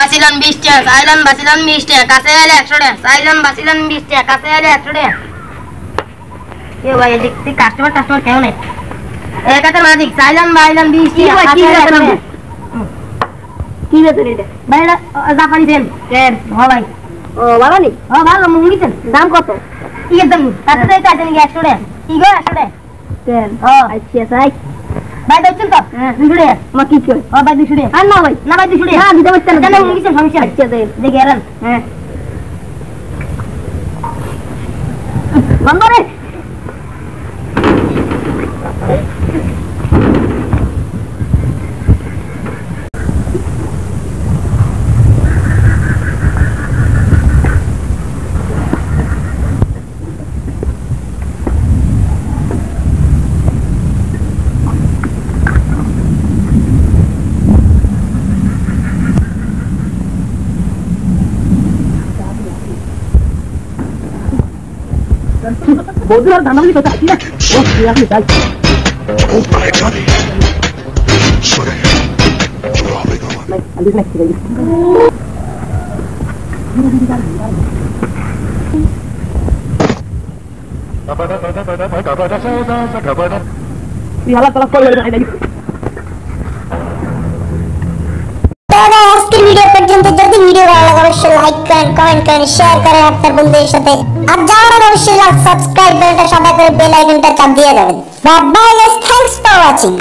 বাসিলান বিশ টাকা চাইলান বাসিলান বিশ টাকা কাছে এলে একশো টাকা চাইলান বাসিলান বিশ টাকা কাছে এলে একশো টাকা এ ভাই এদিক থেকে কাস্টমার কাস্টমার কেউ নেই। এক হাতে মালিক চাইলান বাইলান বিশ টাকা কি বেতন একশো টাকা। কি বেতন এটা? এটা জাপানি কেন ভাই। ও বাবা নি? হ ভালো মুঙ্গিছেন দাম কত? ইয়ের দাম? একশো টাকা একশো টাকা আচ্ছা ভাই দেখছেন তো? হ্যাঁ। দুশো টাকা আমার কি কই? হ ভাই দুশো টাকা আর না ভাই। না ভাই দুশো না দিতে পারছেন কেন মুঙ্গিছেন সমস্যা? নেই আচ্ছা দেখে এলেন হ্যাঁ। বন্ধ রে। 모두랑 다 넘기고 다 그냥 뭐 그냥 날 오빠의 편이 술에 안 되나 그래 Kabar-kabar, kabar-kabar, kabar-kabar, kabar-kabar, kabar-kabar. Iyalah, telah kau lagi. Comment করেন শেয়ার করেন আপনার বন্ধুদের সাথে। আর যারা অবশ্যই সাবস্ক্রাইব বেলটা সাদা করে বেল আইকনটা চাপ দিয়ে দেবেন। Bye guys thanks for watching